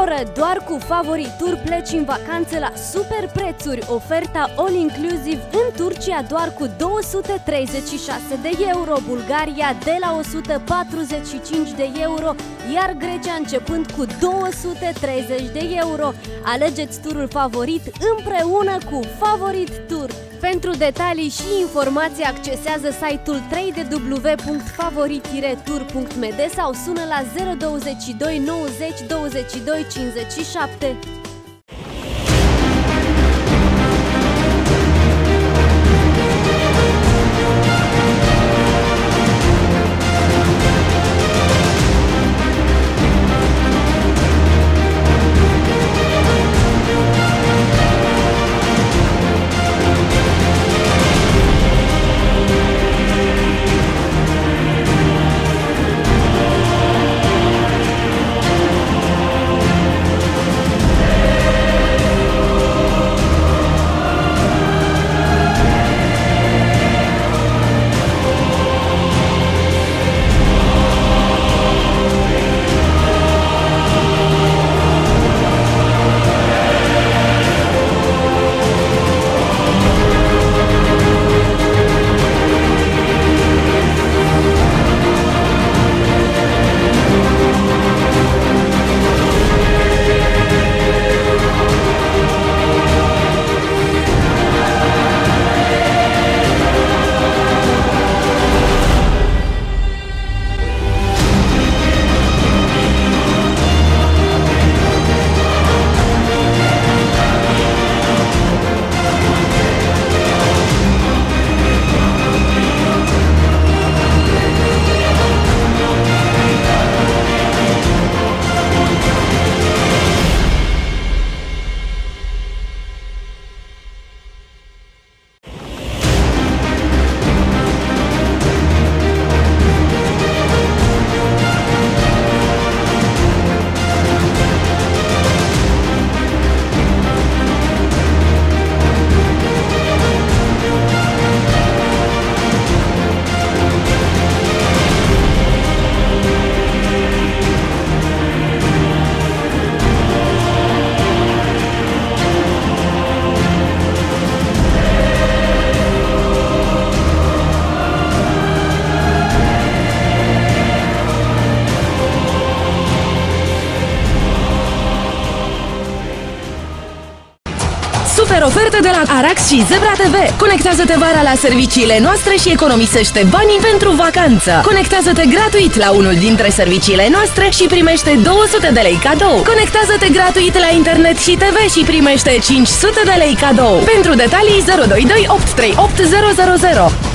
oră, doar cu favoritur pleci în vacanță la super prețuri. Oferta all inclusive în Turcia doar cu 236 de euro, Bulgaria de la 145 de euro, iar Grecia începând cu 230 de euro. Alegeți turul favorit împreună cu Favorit Tur. Pentru detalii și informații accesează site-ul www.favorit-tur.md sau sună la 022 90 22 57. Oferte de la Arax și Zebra TV. Conectează-te vara la serviciile noastre și economisește banii pentru vacanță. Conectează-te gratuit la unul dintre serviciile noastre și primește 200 de lei cadou. Conectează-te gratuit la internet și TV și primește 500 de lei cadou. Pentru detalii 022 838 000.